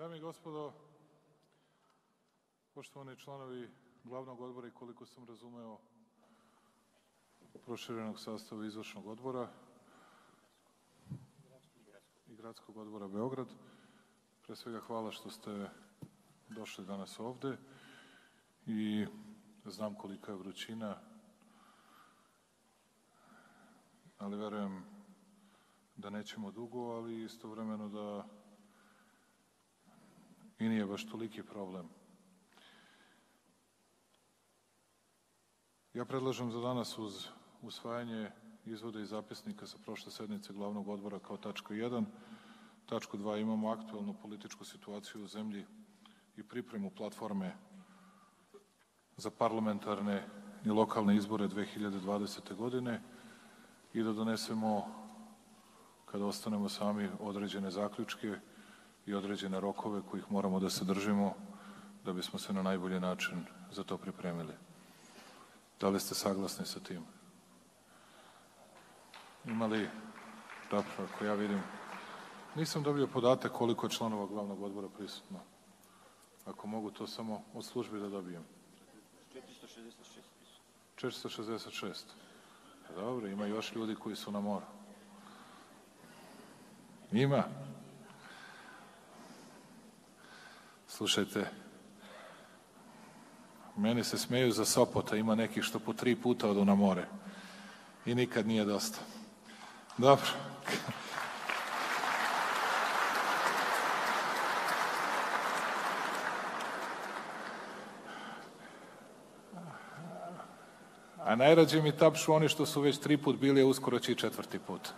Dame i gospodo, poštovani članovi glavnog odbora i koliko sam razumeo proširenog sastava izvršnog odbora i gradskog odbora Beograd, pre svega hvala što ste došli danas ovde i znam kolika je vrućina, ali verujem da nećemo dugo, ali istovremeno da i nije baš toliki problem. Ja predlažem za danas uz usvajanje izvoda i zapisnika sa prošle sednice glavnog odbora kao tačka 1. Tačku 2 imamo aktuelnu političku situaciju u zemlji i pripremu platforme za parlamentarne i lokalne izbore 2020. godine i da donesemo, kada ostanemo sami, određene zaključke i određene rokove kojih moramo da se držimo da bismo se na najbolji način za to pripremili. Da li ste saglasni sa tim? Ima li, dobro, ako ja vidim, nisam dobio podatak koliko je članova glavnog odbora prisutno. Ako mogu to samo od službi da dobijem. 466. 466. Dobro, ima još ljudi koji su na moru. Ima. Slušajte, meni se smeju za Sopota, ima nekih što po tri puta odu na more. I nikad nije dosta. Dobro. A najrađe mi tapšu oni što su već tri put bili, a uskoro će i četvrti put.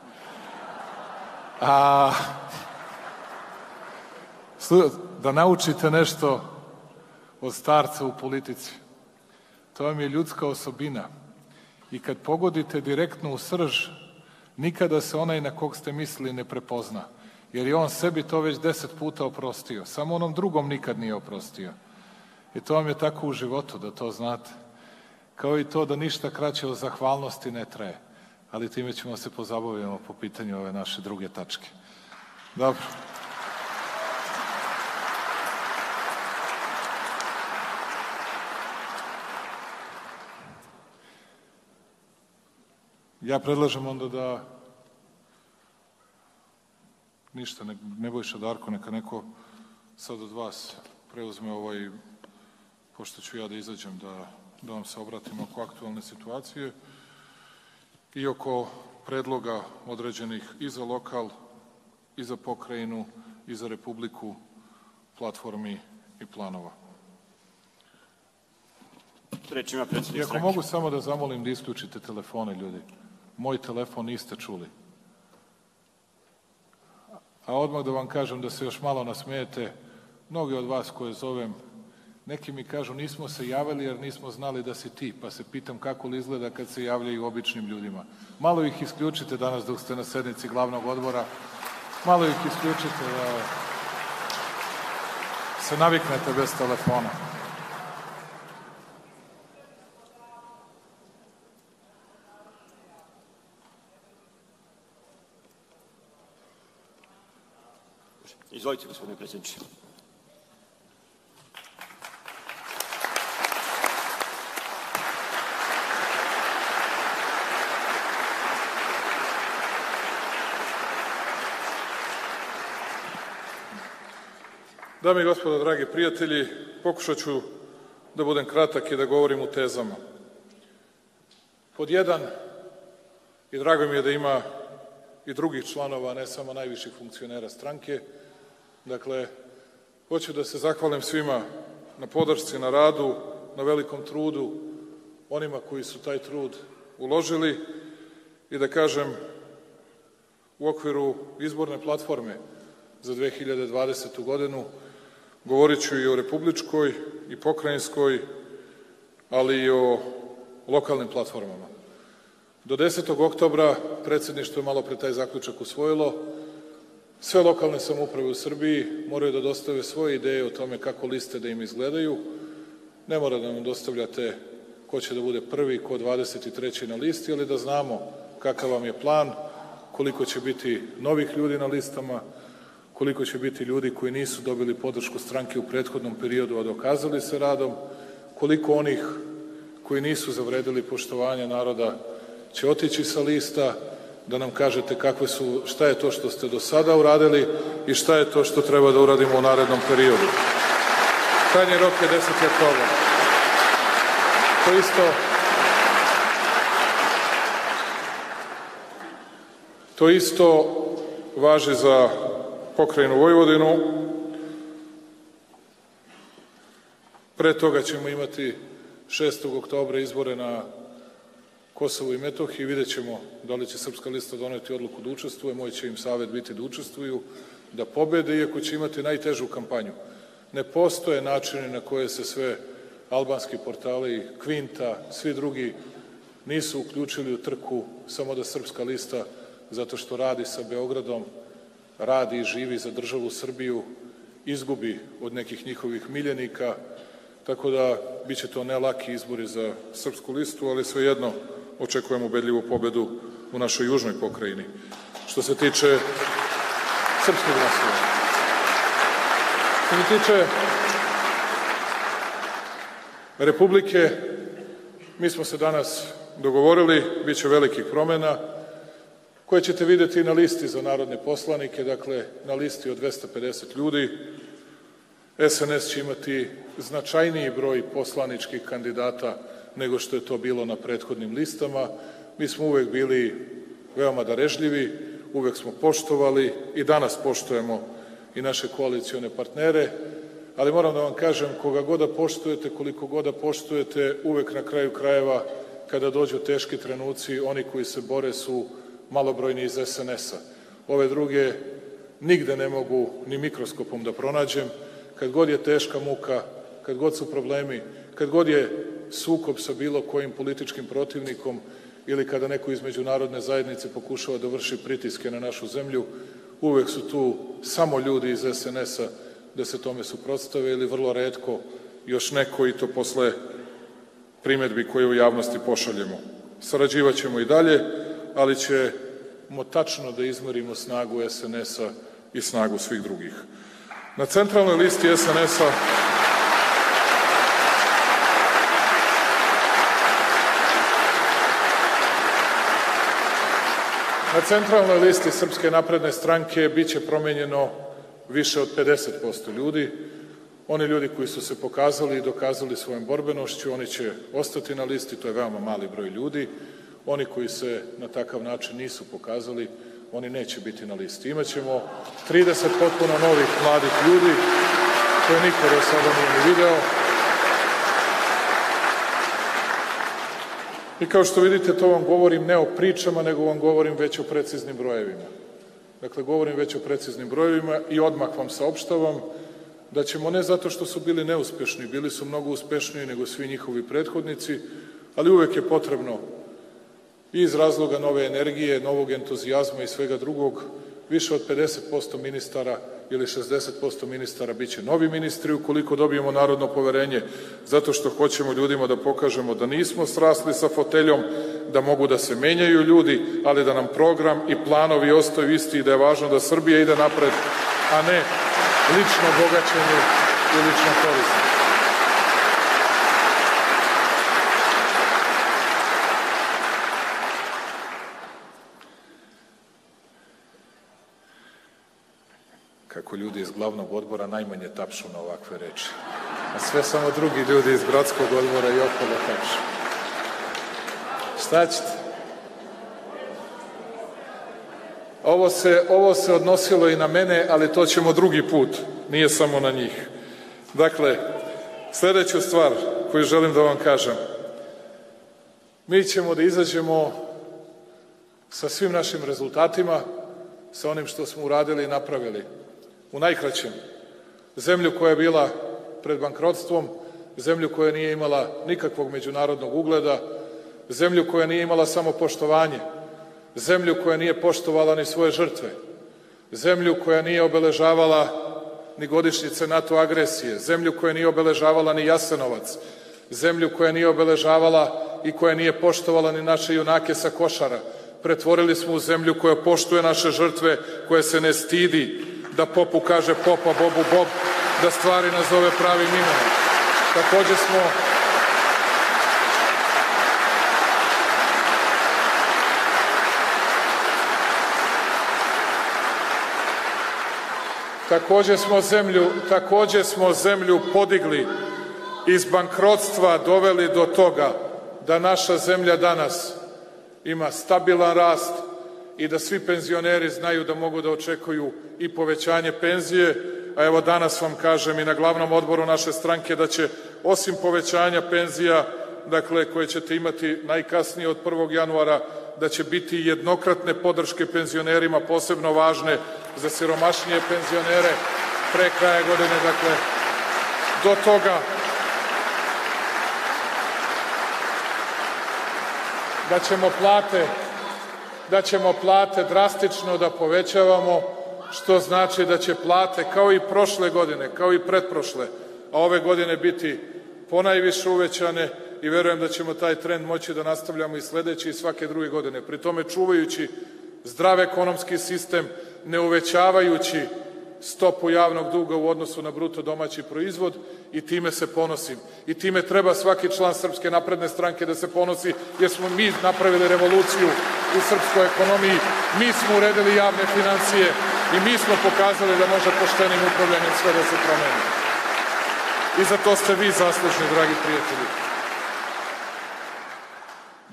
A, da naučite nešto od starca u politici. To vam je ljudska osobina. I kad pogodite direktno u srž, nikada se onaj na kog ste mislili ne prepozna. Jer je on sebi to već deset puta oprostio. Samo onom drugom nikad nije oprostio. I to vam je tako u životu, da to znate. Kao i to da ništa kraće od zahvalnosti ne traje. Ali time ćemo se pozabaviti po pitanju ove naše druge tačke. Dobro. Ja predlažem onda da ništa, ne, Nebojša Darko, neka neko sad od vas preuzme ovaj, pošto ću ja da izađem da, da vam se obratim oko aktualne situacije i oko predloga određenih i za lokal, i za pokrajinu, i za republiku, platformi i planova. Reč ima predsednik ako mogu samo da zamolim da isključite telefone, ljudi. Moj telefon niste čuli. A odmah da vam kažem da se još malo nasmejete, mnogi od vas koje zovem, neki mi kažu nismo se javili jer nismo znali da si ti, pa se pitam kako li izgleda kad se javljaju običnim ljudima. Malo ih isključite danas dok ste na sednici glavnog odbora, malo ih isključite da se naviknete bez telefona. Izvolite, gospodine predsjedniče. Dame i gospodo, dragi prijatelji, pokušat ću da budem kratak i da govorim u tezama. Pod jedan, i drago mi je da ima i drugih članova, ne samo najviših funkcionera stranke, dakle, hoću da se zahvalim svima na podršci, na radu, na velikom trudu, onima koji su taj trud uložili i da kažem u okviru izborne platforme za 2020. godinu Govorit ću i o republičkoj i pokrajinskoj, ali i o lokalnim platformama. Do 10. oktobra predsedništvo je malo pre taj zaključak usvojilo. Sve lokalne samouprave u Srbiji moraju da dostave svoje ideje o tome kako liste da im izgledaju. Ne mora da nam dostavljate ko će da bude prvi, ko 23. na listi, ali da znamo kakav vam je plan, koliko će biti novih ljudi na listama, koliko će biti ljudi koji nisu dobili podršku stranke u prethodnom periodu, a dokazali se radom, koliko onih koji nisu zavredili poštovanje naroda će otići sa lista, da nam kažete kakve su, šta je to što ste do sada uradili i šta je to što treba da uradimo u narednom periodu. Krajnji rok je 10. oktober. To isto To isto važi za pokrajinu Vojvodinu. Pre toga ćemo imati 6. oktobra izbore na Kosovu i Metohiji. Vidjet ćemo da li će Srpska lista doneti odluku da učestvuje. Moj će im savet biti da učestvuju, da pobede, iako će imati najtežu kampanju. Ne postoje načini na koje se sve albanski portali, Kvinta, svi drugi nisu uključili u trku samo da Srpska lista, zato što radi sa Beogradom, radi i živi za državu Srbiju, izgubi od nekih njihovih miljenika, tako da biće to ne laki izbori za Srpsku listu, ali svejedno očekujemo ubedljivu pobedu u našoj južnoj pokrajini. Što se tiče srpskog nasilja. Što se tiče Republike, mi smo se danas dogovorili, bit će velikih promena, koje ćete videti na listi za narodne poslanike, dakle na listi od 250 ljudi. SNS će imati značajniji broj poslaničkih kandidata nego što je to bilo na prethodnim listama. Mi smo uvek bili veoma darežljivi, uvek smo poštovali i danas poštujemo i naše koalicione partnere, ali moram da vam kažem, koga god da poštujete, koliko god da poštujete, uvek na kraju krajeva, kada dođu teški trenuci, oni koji se bore su malobrojni iz SNS-a. Ove druge nigde ne mogu ni mikroskopom da pronađem. Kad god je teška muka, kad god su problemi, kad god je sukob sa bilo kojim političkim protivnikom ili kada neko iz međunarodne zajednice pokušava da vrši pritiske na našu zemlju, uvek su tu samo ljudi iz SNS-a da se tome suprotstave ili vrlo redko još neko i to posle primetbi koje u javnosti pošaljemo. Sarađivaćemo i dalje, ali ćemo tačno da izmerimo snagu SNS-a i snagu svih drugih. Na centralnoj listi SNS-a Na centralnoj listi Srpske napredne stranke biće promenjeno više od 50% ljudi. Oni ljudi koji su se pokazali i dokazali svojom borbenošću, oni će ostati na listi, to je veoma mali broj ljudi. Oni koji se na takav način nisu pokazali, oni neće biti na listi. Imaćemo 30 potpuno novih mladih ljudi, koje niko do sada nije ni video. I kao što vidite, to vam govorim ne o pričama, nego vam govorim već o preciznim brojevima. Dakle, govorim već o preciznim brojevima i odmah vam saopštavam da ćemo ne zato što su bili neuspešni, bili su mnogo uspešniji nego svi njihovi prethodnici, ali uvek je potrebno i iz razloga nove energije, novog entuzijazma i svega drugog, više od 50% ministara ili 60% ministara biće novi ministri ukoliko dobijemo narodno poverenje, zato što hoćemo ljudima da pokažemo da nismo srasli sa foteljom, da mogu da se menjaju ljudi, ali da nam program i planovi ostaju isti i da je važno da Srbija ide napred, a ne lično bogaćenje i lično korist. Kako ljudi iz glavnog odbora najmanje tapšu na ovakve reči. A sve samo drugi ljudi iz gradskog odbora i okolo tapšu. Šta ćete? Ovo se, ovo se odnosilo i na mene, ali to ćemo drugi put, nije samo na njih. Dakle, sledeću stvar koju želim da vam kažem. Mi ćemo da izađemo sa svim našim rezultatima, sa onim što smo uradili i napravili u najkraćem, zemlju koja je bila pred bankrotstvom, zemlju koja nije imala nikakvog međunarodnog ugleda, zemlju koja nije imala samo poštovanje, zemlju koja nije poštovala ni svoje žrtve, zemlju koja nije obeležavala ni godišnjice NATO agresije, zemlju koja nije obeležavala ni Jasenovac, zemlju koja nije obeležavala i koja nije poštovala ni naše junake sa košara. Pretvorili smo u zemlju koja poštuje naše žrtve, koja se ne stidi, da popu kaže popa, bobu bob, da stvari nazove pravim imenom. Takođe smo Takođe smo zemlju, takođe smo zemlju podigli iz bankrotstva doveli do toga da naša zemlja danas ima stabilan rast i da svi penzioneri znaju da mogu da očekuju i povećanje penzije, a evo danas vam kažem i na glavnom odboru naše stranke da će osim povećanja penzija, dakle koje ćete imati najkasnije od 1. januara, da će biti jednokratne podrške penzionerima posebno važne za siromašnije penzionere pre kraja godine, dakle do toga da ćemo plate da ćemo plate drastično da povećavamo, što znači da će plate kao i prošle godine, kao i pretprošle, a ove godine biti ponajviše uvećane i verujem da ćemo taj trend moći da nastavljamo i sledeće i svake druge godine. Pri tome čuvajući zdrav ekonomski sistem, ne uvećavajući stopu javnog duga u odnosu na bruto domaći proizvod i time se ponosim. I time treba svaki član Srpske napredne stranke da se ponosi, jer smo mi napravili revoluciju u srpskoj ekonomiji, mi smo uredili javne financije i mi smo pokazali da može poštenim upravljanjem sve da se promeni. I za to ste vi zaslužni, dragi prijatelji.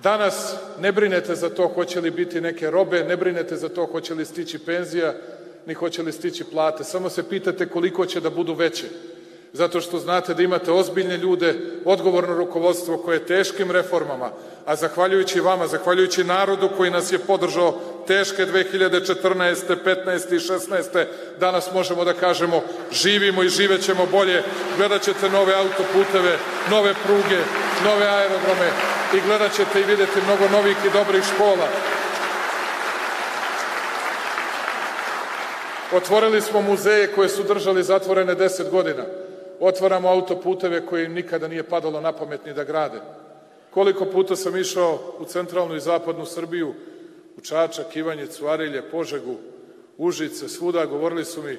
Danas ne brinete za to hoće li biti neke robe, ne brinete za to hoće li stići penzija, ni hoće li stići plate. Samo se pitate koliko će da budu veće. Zato što znate da imate ozbiljne ljude, odgovorno rukovodstvo koje teškim reformama, a zahvaljujući vama, zahvaljujući narodu koji nas je podržao teške 2014. 15. i 16. danas možemo da kažemo živimo i živećemo bolje, gledat ćete nove autoputeve, nove pruge, nove aerodrome i gledat ćete i videti mnogo novih i dobrih škola. Otvorili smo muzeje koje su držali zatvorene 10 godina. Otvaramo autoputeve koje im nikada nije padalo na pamet ni da grade. Koliko puta sam išao u centralnu i zapadnu Srbiju, u Čačak, Ivanjicu, Arilje, Požegu, Užice, svuda, govorili su mi,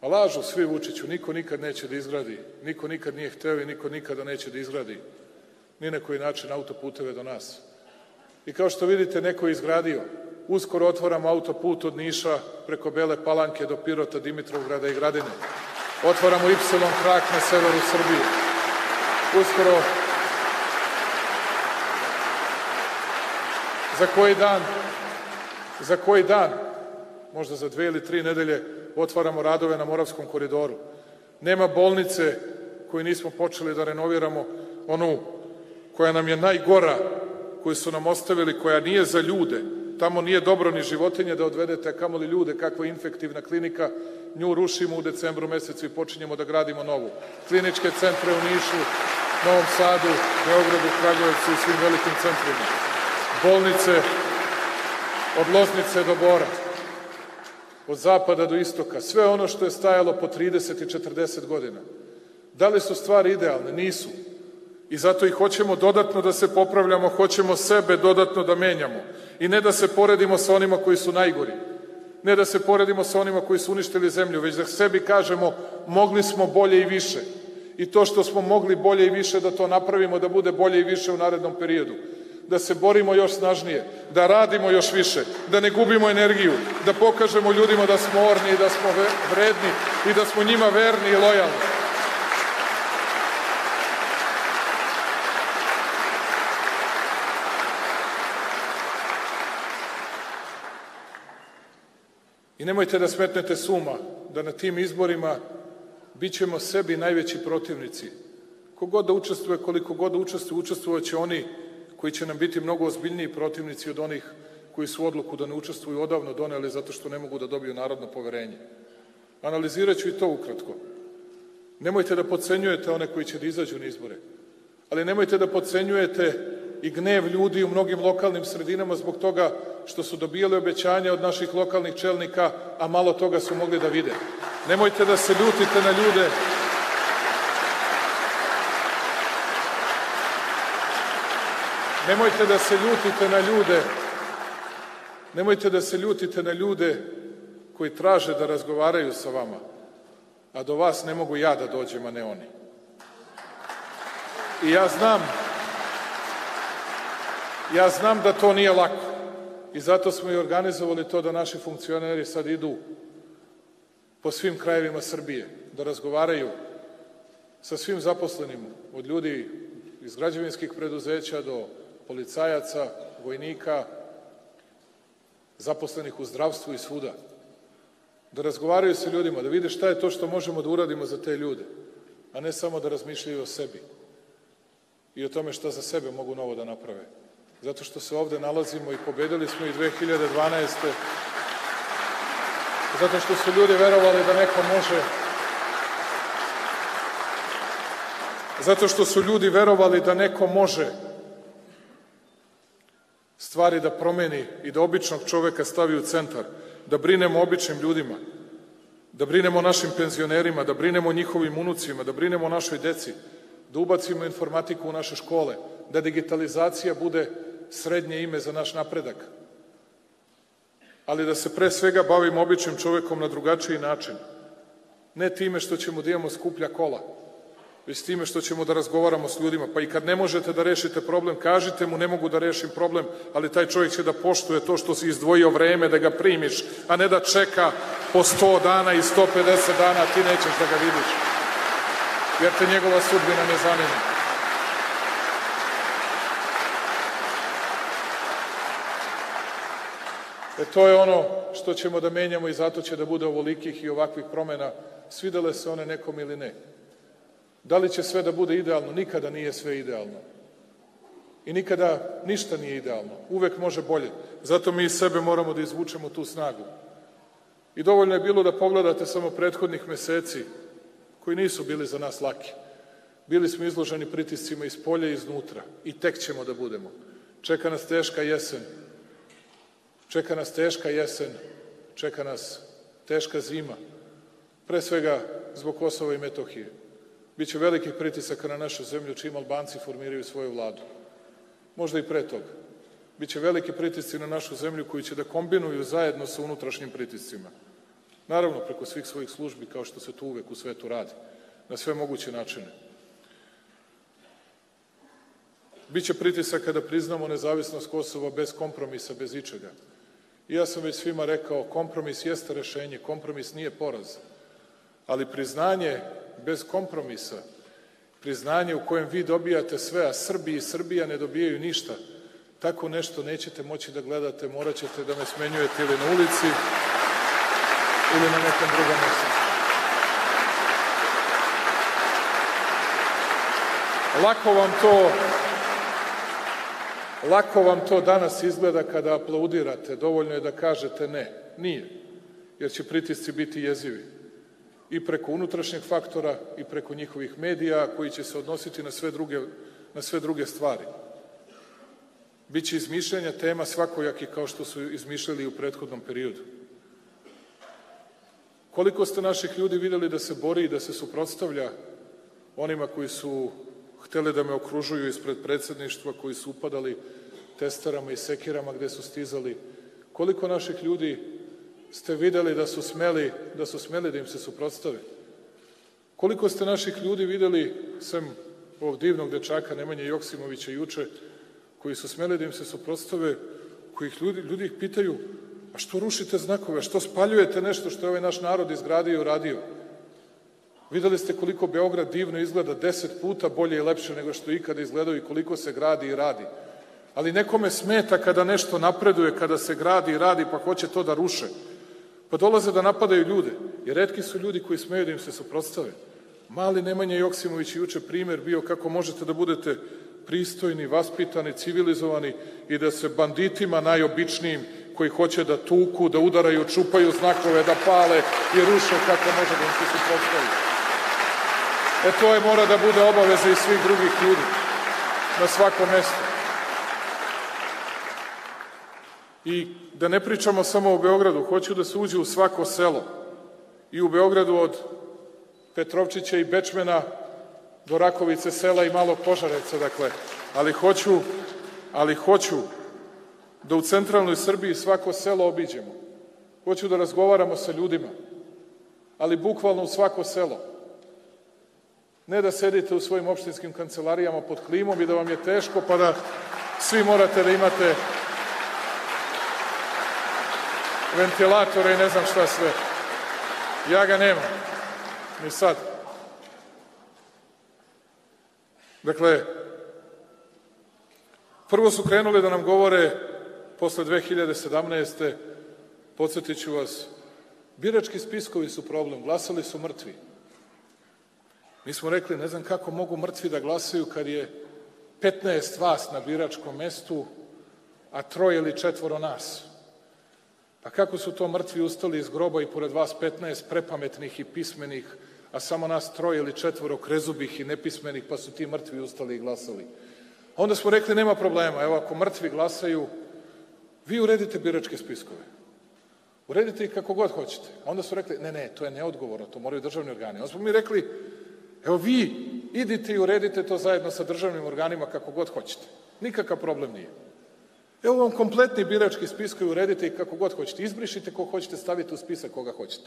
a lažu svi Vučiću, niko nikad neće da izgradi, niko nikad nije hteo i niko nikada neće da izgradi ni na koji način autoputeve do nas. I kao što vidite, neko je izgradio. Uskoro otvaramo autoput od Niša preko Bele Palanke do Pirota, Dimitrovgrada i Gradine. Otvaramo Y krak na severu Srbije. Uskoro za koji dan za koji dan, možda za dve ili tri nedelje, otvaramo radove na Moravskom koridoru. Nema bolnice koju nismo počeli da renoviramo, onu koja nam je najgora, koju su nam ostavili, koja nije za ljude, tamo nije dobro ni životinje da odvedete, a kamoli ljude, kakva infektivna klinika, nju rušimo u decembru mesecu i počinjemo da gradimo novu. Kliničke centre u Nišu, Novom Sadu, Beogradu, Kragujevcu i svim velikim centrima. Bolnice od Loznice do Bora, od zapada do istoka, sve ono što je stajalo po 30 i 40 godina. Da li su stvari idealne? Nisu. I zato i hoćemo dodatno da se popravljamo, hoćemo sebe dodatno da menjamo. I ne da se poredimo sa onima koji su najgori. Ne da se poredimo sa onima koji su uništili zemlju, već da sebi kažemo mogli smo bolje i više. I to što smo mogli bolje i više da to napravimo, da bude bolje i više u narednom periodu. Da se borimo još snažnije, da radimo još više, da ne gubimo energiju, da pokažemo ljudima da smo orni i da smo vredni i da smo njima verni i lojalni. Nemojte da smetnete suma da na tim izborima bit ćemo sebi najveći protivnici. Kogod da učestvuje, koliko god da učestvuje, učestvovaće oni koji će nam biti mnogo ozbiljniji protivnici od onih koji su odluku da ne učestvuju odavno doneli zato što ne mogu da dobiju narodno poverenje. Analizirat ću i to ukratko. Nemojte da podcenjujete one koji će da izađu na izbore, ali nemojte da podcenjujete i gnev ljudi u mnogim lokalnim sredinama zbog toga što su dobijali obećanja od naših lokalnih čelnika, a malo toga su mogli da vide. Nemojte da se ljutite na ljude Nemojte da se ljutite na ljude Nemojte da se ljutite na ljude koji traže da razgovaraju sa vama, a do vas ne mogu ja da dođem, a ne oni. I ja znam, ja znam da to nije lako. I zato smo i organizovali to da naši funkcioneri sad idu po svim krajevima Srbije, da razgovaraju sa svim zaposlenim, od ljudi iz građevinskih preduzeća do policajaca, vojnika, zaposlenih u zdravstvu i svuda. Da razgovaraju sa ljudima, da vide šta je to što možemo da uradimo za te ljude, a ne samo da razmišljaju o sebi i o tome šta za sebe mogu novo da naprave. Zato što se ovde nalazimo i pobedili smo i 2012. Zato što su ljudi verovali da neko može. Zato što su ljudi verovali da neko može stvari da promeni i da običnog čoveka stavi u centar, da brinemo običnim ljudima, da brinemo našim penzionerima, da brinemo njihovim unucima, da brinemo našoj deci, da ubacimo informatiku u naše škole, da digitalizacija bude srednje ime za naš napredak, ali da se pre svega bavimo običnim čovekom na drugačiji način, ne time što ćemo da imamo skuplja kola, već time što ćemo da razgovaramo s ljudima. Pa i kad ne možete da rešite problem, kažite mu ne mogu da rešim problem, ali taj čovjek će da poštuje to što si izdvojio vreme da ga primiš, a ne da čeka po 100 dana i 150 dana, a ti nećeš da ga vidiš. Jer te njegova sudbina ne zanima. To je ono što ćemo da menjamo i zato će da bude ovolikih i ovakvih promena, svidele se one nekom ili ne. Da li će sve da bude idealno? Nikada nije sve idealno. I nikada ništa nije idealno. Uvek može bolje. Zato mi iz sebe moramo da izvučemo tu snagu. I dovoljno je bilo da pogledate samo prethodnih meseci, koji nisu bili za nas laki. Bili smo izloženi pritiscima iz polja i iznutra. I tek ćemo da budemo. Čeka nas teška jesen. Čeka nas teška jesen. Čeka nas teška zima. Pre svega zbog Kosova i Metohije. Biće velikih pritisaka na našu zemlju čim Albanci formiraju svoju vladu. Možda i pre toga. Biće veliki pritisci na našu zemlju koji će da kombinuju zajedno sa unutrašnjim pritiscima. Naravno, preko svih svojih službi, kao što se to uvek u svetu radi. Na sve moguće načine. Biće pritisaka da priznamo nezavisnost Kosova bez kompromisa, bez ičega. I ja sam već svima rekao, kompromis jeste rešenje, kompromis nije poraz. Ali priznanje bez kompromisa, priznanje u kojem vi dobijate sve, a Srbi i Srbija ne dobijaju ništa, tako nešto nećete moći da gledate, morat ćete da me smenjujete ili na ulici ili na nekom drugom mjestu. Lako vam to Lako vam to danas izgleda kada aplaudirate, dovoljno je da kažete ne. Nije, jer će pritisci biti jezivi i preko unutrašnjeg faktora i preko njihovih medija koji će se odnositi na sve druge, na sve druge stvari. Biće izmišljanja tema svakojaki kao što su izmišljali u prethodnom periodu. Koliko ste naših ljudi videli da se bori i da se suprotstavlja onima koji su hteli da me okružuju ispred predsedništva, koji su upadali testerama i sekirama gde su stizali, koliko naših ljudi ste videli da su smeli da, su smeli da im se suprotstave? Koliko ste naših ljudi videli, sem ovog divnog dečaka Nemanje Joksimovića juče, koji su smeli da im se suprotstave, koji ljudi, ljudi ih pitaju, a što rušite znakove, što spaljujete nešto što je ovaj naš narod izgradio i uradio? Videli ste koliko Beograd divno izgleda, deset puta bolje i lepše nego što ikada izgledao i koliko se gradi i radi. Ali nekome smeta kada nešto napreduje, kada se gradi i radi, pa hoće to da ruše. Pa dolaze da napadaju ljude, jer redki su ljudi koji smeju da im se suprotstave. Mali Nemanja Joksimović je juče primer bio kako možete da budete pristojni, vaspitani, civilizovani i da se banditima najobičnijim koji hoće da tuku, da udaraju, čupaju znakove, da pale i ruše kako može da im se suprotstavi. E to je mora da bude obaveza i svih drugih ljudi na svakom mestu. I da ne pričamo samo o Beogradu, hoću da se uđe u svako selo. I u Beogradu od Petrovčića i Bečmena do Rakovice sela i malo Požareca, dakle. Ali hoću, ali hoću da u centralnoj Srbiji svako selo obiđemo. Hoću da razgovaramo sa ljudima, ali bukvalno u svako selo. Ne da sedite u svojim opštinskim kancelarijama pod klimom i da vam je teško, pa da svi morate da imate ventilatore i ne znam šta sve. Ja ga nemam. Ni sad. Dakle, prvo su krenuli da nam govore posle 2017. podsjetit ću vas, birački spiskovi su problem, glasali su mrtvi. Mi smo rekli, ne znam kako mogu mrtvi da glasaju kad je 15 vas na biračkom mestu, a troje ili četvoro nas. Pa kako su to mrtvi ustali iz groba i pored vas 15 prepametnih i pismenih, a samo nas troje ili četvoro krezubih i nepismenih, pa su ti mrtvi ustali i glasali. Onda smo rekli, nema problema, evo ako mrtvi glasaju, vi uredite biračke spiskove. Uredite ih kako god hoćete. Onda su rekli, ne, ne, to je neodgovorno, to moraju državni organi. Onda smo mi rekli, evo vi idite i uredite to zajedno sa državnim organima kako god hoćete. Nikakav problem nije. Evo vam kompletni birački spisak i uredite ih kako god hoćete. Izbrišite ko hoćete, stavite u spisak koga hoćete.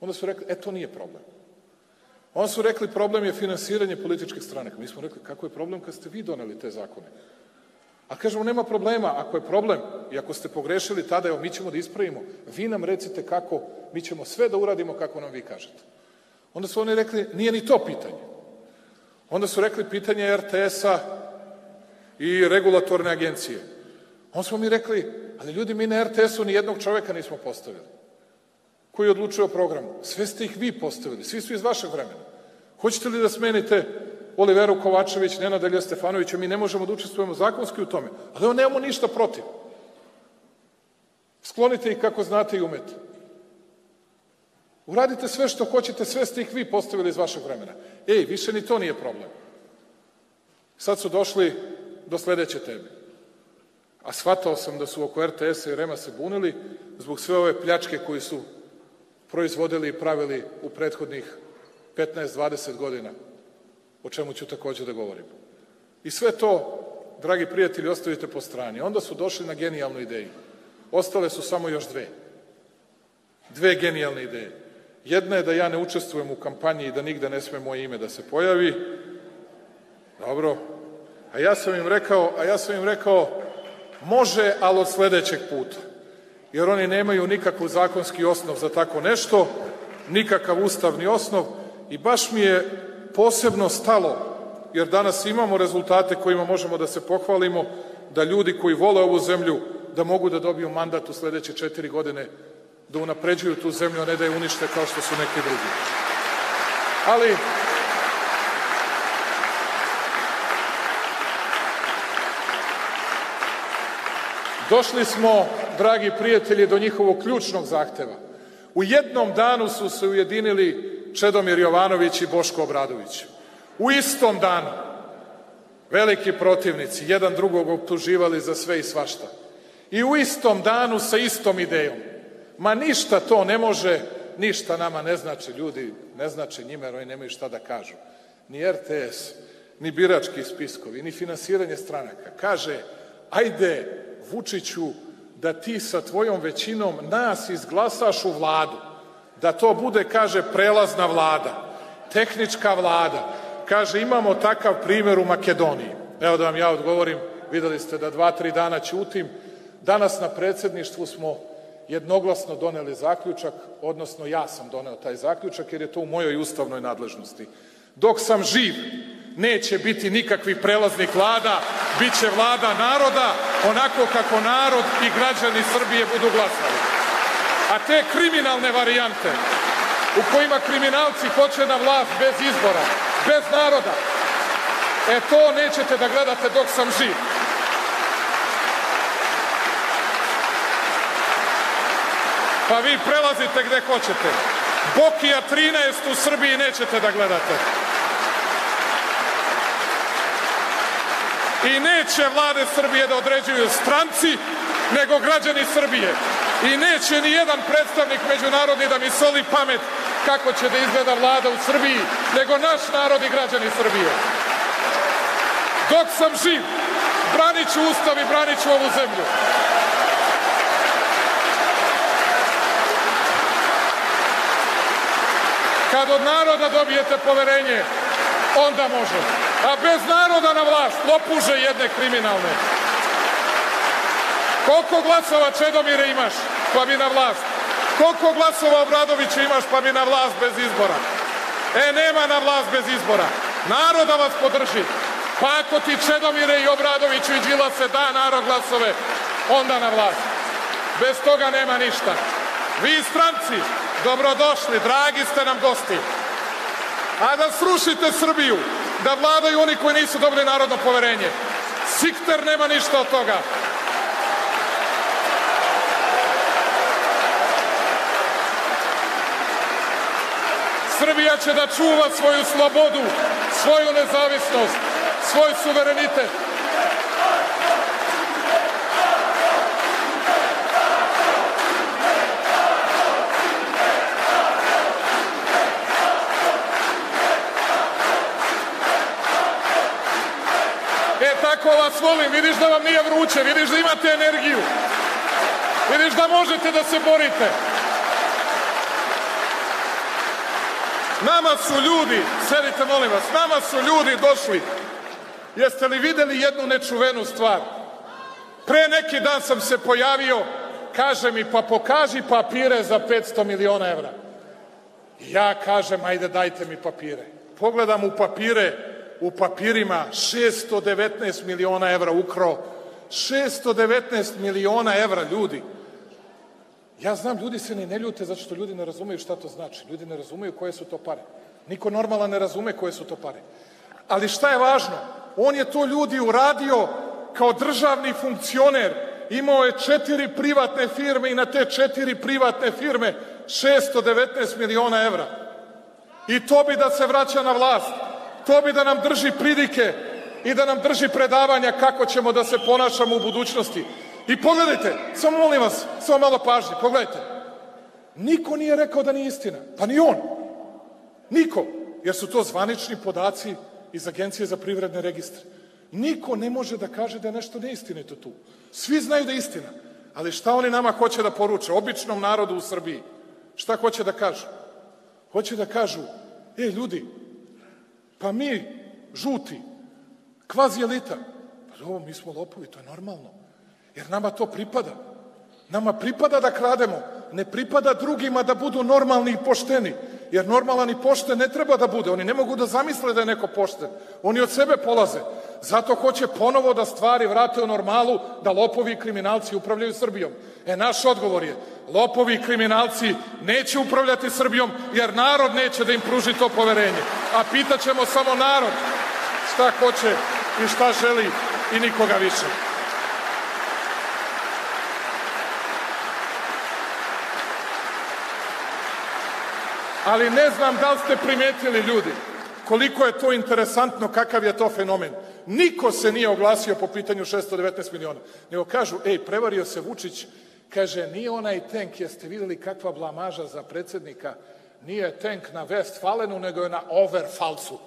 Onda su rekli, e, to nije problem. Onda su rekli, problem je finansiranje političkih stranaka. Mi smo rekli, kako je problem kad ste vi doneli te zakone? A kažemo, nema problema, ako je problem i ako ste pogrešili tada, evo, mi ćemo da ispravimo. Vi nam recite kako, mi ćemo sve da uradimo kako nam vi kažete. Onda su oni rekli, nije ni to pitanje. Onda su rekli pitanje RTS-a i regulatorne agencije. Onda smo mi rekli, ali ljudi, mi na RTS-u ni jednog čoveka nismo postavili koji odlučuje o programu. Sve ste ih vi postavili, svi su iz vašeg vremena. Hoćete li da smenite Oliveru Kovačević, Nenada Stefanovića, mi ne možemo da učestvujemo zakonski u tome, ali on nemamo ništa protiv. Sklonite ih kako znate i umete. Uradite sve što hoćete, sve ste ih vi postavili iz vašeg vremena. Ej, više ni to nije problem. Sad su došli do sledeće teme. A shvatao sam da su oko RTS-a i Rema se bunili zbog sve ove pljačke koji su proizvodili i pravili u prethodnih 15-20 godina, o čemu ću takođe da govorim. I sve to, dragi prijatelji, ostavite po strani. Onda su došli na genijalnu ideju. Ostale su samo još dve. Dve genijalne ideje. Jedna je da ja ne učestvujem u kampanji i da nigde ne sme moje ime da se pojavi. Dobro. A ja sam im rekao, a ja sam im rekao, može, ali od sledećeg puta. Jer oni nemaju nikakav zakonski osnov za tako nešto, nikakav ustavni osnov i baš mi je posebno stalo, jer danas imamo rezultate kojima možemo da se pohvalimo, da ljudi koji vole ovu zemlju, da mogu da dobiju mandat u sledeće četiri godine, da unapređuju tu zemlju, a ne da je unište kao što su neki drugi. Ali, došli smo, dragi prijatelji, do njihovog ključnog zahteva. U jednom danu su se ujedinili Čedomir Jovanović i Boško Obradović. U istom danu veliki protivnici, jedan drugog optuživali za sve i svašta. I u istom danu sa istom idejom. Ma ništa to ne može, ništa nama ne znači, ljudi ne znači njima jer oni nemaju šta da kažu. Ni RTS, ni birački spiskovi, ni finansiranje stranaka. Kaže, ajde Vučiću da ti sa tvojom većinom nas izglasaš u vladu da to bude, kaže, prelazna vlada, tehnička vlada. Kaže, imamo takav primer u Makedoniji. Evo da vam ja odgovorim, videli ste da dva, tri dana ćutim. Danas na predsedništvu smo jednoglasno doneli zaključak, odnosno ja sam doneo taj zaključak, jer je to u mojoj ustavnoj nadležnosti. Dok sam živ, neće biti nikakvih prelaznih vlada, bit će vlada naroda, onako kako narod i građani Srbije budu glasali. A te kriminalne varijante u kojima kriminalci hoće na vlast bez izbora, bez naroda, e to nećete da gledate dok sam živ. Pa vi prelazite gde hoćete. Bokija 13 u Srbiji nećete da gledate. I neće vlade Srbije da određuju stranci, nego građani Srbije. I neće ni jedan predstavnik međunarodni da mi soli pamet kako će da izgleda vlada u Srbiji, nego naš narod i građani Srbije. Dok sam živ, branit ću Ustav i branit ću ovu zemlju. Kad od naroda dobijete poverenje, onda može. A bez naroda na vlast, lopuže jedne kriminalne. Koliko glasova Čedomire imaš, pa bi na vlast? Koliko glasova Obradovića imaš, pa bi na vlast bez izbora? E, nema na vlast bez izbora. Naroda vas podrži. Pa ako ti Čedomire i Obradoviću i Đilase da narod glasove, onda na vlast. Bez toga nema ništa. Vi stranci, dobrodošli, dragi ste nam gosti. A da srušite Srbiju, da vladaju oni koji nisu dobili narodno poverenje. Sikter nema ništa od toga. Srbija će da čuva svoju slobodu, svoju nezavisnost, svoj suverenitet. Volim, vidiš da vam nije vruće, vidiš da imate energiju. Vidiš da možete da se borite. Nama su ljudi, sedite molim vas, nama su ljudi došli. Jeste li videli jednu nečuvenu stvar? Pre neki dan sam se pojavio, kaže mi pa pokaži papire za 500 miliona evra. Ja kažem ajde dajte mi papire. Pogledam u papire, u papirima 619 miliona evra ukrao. 619 miliona evra ljudi. Ja znam, ljudi se ni ne ljute zato što ljudi ne razumeju šta to znači. Ljudi ne razumeju koje su to pare. Niko normalan ne razume koje su to pare. Ali šta je važno? On je to ljudi uradio kao državni funkcioner. Imao je četiri privatne firme i na te četiri privatne firme 619 miliona evra. I to bi da se vraća na vlast. To bi da nam drži pridike i da nam drži predavanja kako ćemo da se ponašamo u budućnosti. I pogledajte, samo molim vas, samo malo pažnje, pogledajte. Niko nije rekao da nije istina, pa ni on. Niko, jer su to zvanični podaci iz Agencije za privredne registre. Niko ne može da kaže da je nešto neistinito tu. Svi znaju da je istina. Ali šta oni nama hoće da poruče, običnom narodu u Srbiji? Šta hoće da kažu? Hoće da kažu, e ljudi, pa mi, žuti, kvazi elita, pa ovo, mi smo lopovi, to je normalno. Jer nama to pripada. Nama pripada da krademo. Ne pripada drugima da budu normalni i pošteni. Jer normalan i pošten ne treba da bude. Oni ne mogu da zamisle da je neko pošten. Oni od sebe polaze. Zato hoće ponovo da stvari vrate u normalu, da lopovi i kriminalci upravljaju Srbijom. E, naš odgovor je, lopovi i kriminalci neće upravljati Srbijom, jer narod neće da im pruži to poverenje. A pitaćemo samo narod šta hoće i šta želi i nikoga više. Ali ne znam da li ste primetili ljudi koliko je to interesantno, kakav je to fenomen. Niko se nije oglasio po pitanju 619 miliona. Nego kažu, ej, prevario se Vučić, kaže, nije onaj tank, jeste videli kakva blamaža za predsednika, nije tank na Westfalenu, nego je na Overfalcu.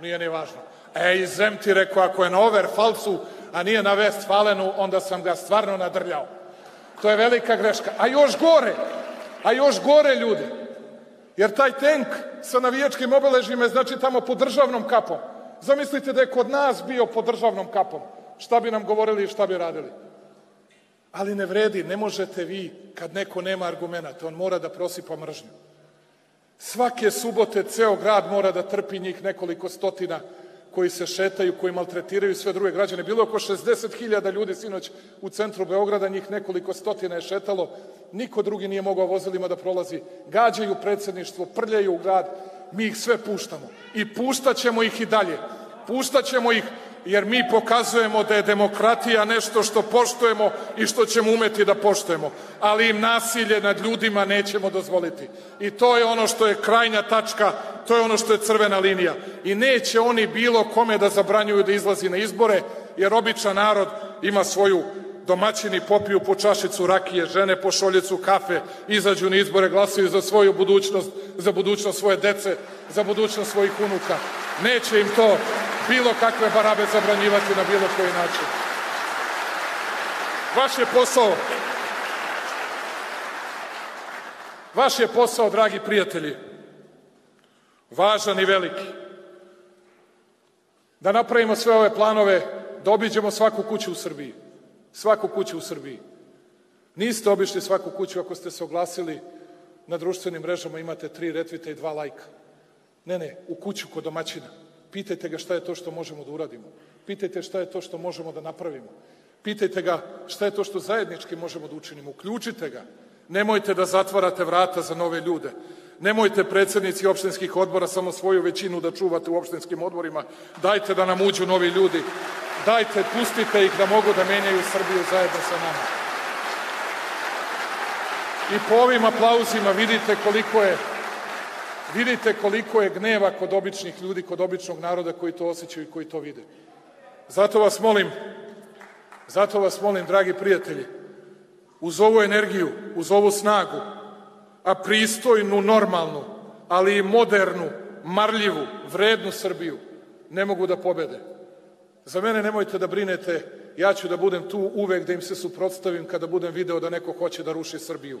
Nije ni važno. E, i Zem ti rekao, ako je na Overfalcu, a nije na Westfalenu, onda sam ga stvarno nadrljao. To je velika greška. A još gore, a još gore ljudi, Jer taj tenk sa navijačkim obeležima je znači tamo pod državnom kapom. Zamislite da je kod nas bio pod državnom kapom. Šta bi nam govorili i šta bi radili? Ali ne vredi, ne možete vi kad neko nema argumenta, on mora da prosipa mržnju. Svake subote ceo grad mora da trpi njih nekoliko stotina koji se šetaju, koji maltretiraju sve druge građane. Bilo je oko 60.000 ljudi sinoć u centru Beograda, njih nekoliko stotina je šetalo, niko drugi nije mogao vozilima da prolazi. Gađaju predsedništvo, prljaju grad, mi ih sve puštamo. I puštaćemo ih i dalje. Puštaćemo ih jer mi pokazujemo da je demokratija nešto što poštujemo i što ćemo umeti da poštujemo. Ali im nasilje nad ljudima nećemo dozvoliti. I to je ono što je krajnja tačka, to je ono što je crvena linija. I neće oni bilo kome da zabranjuju da izlazi na izbore, jer običan narod ima svoju domaćini popiju po čašicu rakije, žene po šoljicu kafe, izađu na izbore, glasaju za svoju budućnost, za budućnost svoje dece, za budućnost svojih unuka. Neće im to bilo kakve barabe zabranjivati na bilo koji način. Vaš je posao, vaš je posao, dragi prijatelji, važan i veliki. Da napravimo sve ove planove, da obiđemo svaku kuću u Srbiji. Svaku kuću u Srbiji. Niste obišli svaku kuću ako ste se oglasili na društvenim mrežama, imate tri retvita i dva lajka. Ne, ne, u kuću kod domaćina. Pitajte ga šta je to što možemo da uradimo. Pitajte šta je to što možemo da napravimo. Pitajte ga šta je to što zajednički možemo da učinimo. Uključite ga. Nemojte da zatvarate vrata za nove ljude. Nemojte predsednici opštinskih odbora samo svoju većinu da čuvate u opštinskim odborima. Dajte da nam uđu novi ljudi. Dajte, pustite ih da mogu da menjaju Srbiju zajedno sa nama. I po ovim aplauzima vidite koliko je vidite koliko je gneva kod običnih ljudi, kod običnog naroda koji to osjećaju i koji to vide. Zato vas molim, zato vas molim, dragi prijatelji, uz ovu energiju, uz ovu snagu, a pristojnu, normalnu, ali i modernu, marljivu, vrednu Srbiju, ne mogu da pobede. Za mene nemojte da brinete, ja ću da budem tu uvek da im se suprotstavim kada budem video da neko hoće da ruši Srbiju.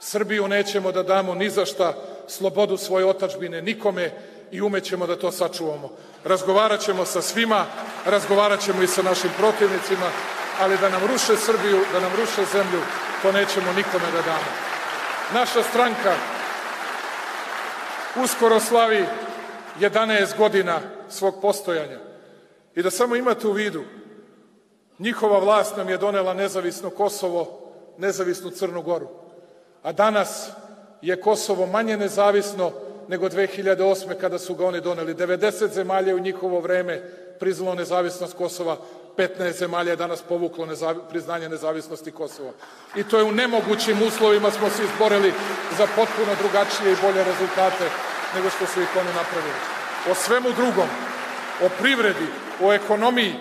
Srbiju nećemo da damo ni za šta, slobodu svoje otačbine nikome i umećemo da to sačuvamo. Razgovarat ćemo sa svima, razgovarat ćemo i sa našim protivnicima, ali da nam ruše Srbiju, da nam ruše zemlju, to nećemo nikome da damo. Naša stranka uskoro slavi 11 godina svog postojanja. I da samo imate u vidu, njihova vlast nam je donela nezavisno Kosovo, nezavisnu Crnu Goru. A danas je Kosovo manje nezavisno nego 2008. kada su ga oni doneli. 90 zemalja u njihovo vreme priznalo nezavisnost Kosova, 15 zemalja je danas povuklo nezavi, priznanje nezavisnosti Kosova. I to je u nemogućim uslovima smo se izborili za potpuno drugačije i bolje rezultate nego što su ih oni napravili. O svemu drugom, o privredi, o ekonomiji,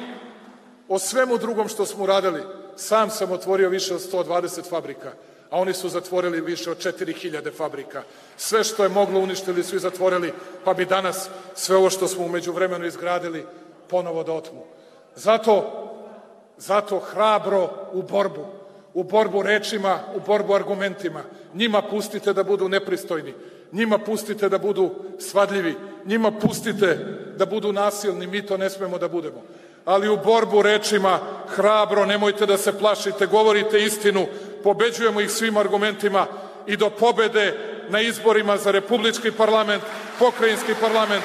o svemu drugom što smo uradili, sam sam otvorio više od 120 fabrika a oni su zatvorili više od 4000 fabrika. Sve što je moglo uništili su i zatvorili, pa bi danas sve ovo što smo umeđu vremenu izgradili ponovo da otmu. Zato, zato hrabro u borbu, u borbu rečima, u borbu argumentima. Njima pustite da budu nepristojni, njima pustite da budu svadljivi, njima pustite da budu nasilni, mi to ne smemo da budemo ali u borbu rečima hrabro, nemojte da se plašite, govorite istinu, pobeđujemo ih svim argumentima i do pobede na izborima za republički parlament, pokrajinski parlament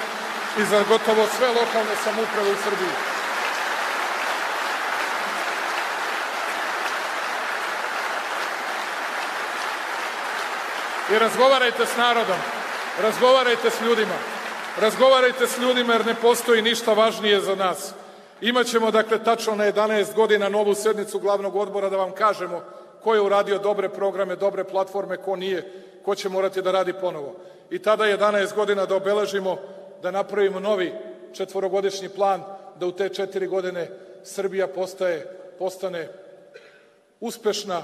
i za gotovo sve lokalne samouprave u Srbiji. I razgovarajte s narodom, razgovarajte s ljudima, razgovarajte s ljudima jer ne postoji ništa važnije za nas Imaćemo, dakle, tačno na 11 godina novu sednicu glavnog odbora da vam kažemo ko je uradio dobre programe, dobre platforme, ko nije, ko će morati da radi ponovo. I tada 11 godina da obeležimo, da napravimo novi četvorogodišnji plan, da u te četiri godine Srbija postaje, postane uspešna,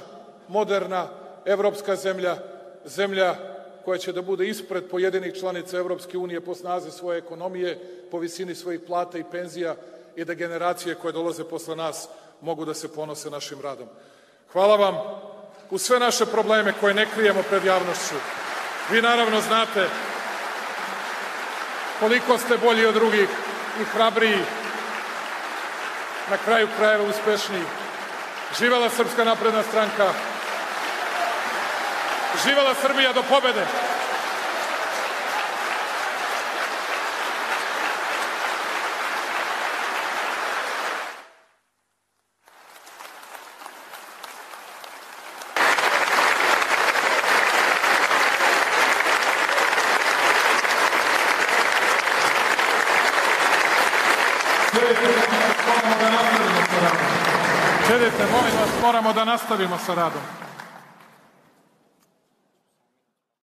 moderna, evropska zemlja, zemlja koja će da bude ispred pojedinih članica Evropske unije po snazi svoje ekonomije, po visini svojih plata i penzija, i da generacije koje dolaze posle nas mogu da se ponose našim radom. Hvala vam u sve naše probleme koje ne krijemo pred javnošću. Vi naravno znate koliko ste bolji od drugih i hrabriji, na kraju krajeva uspešniji. Živela Srpska napredna stranka, živela Srbija do pobede! Sedite, molim vas, moramo da nastavimo sa radom.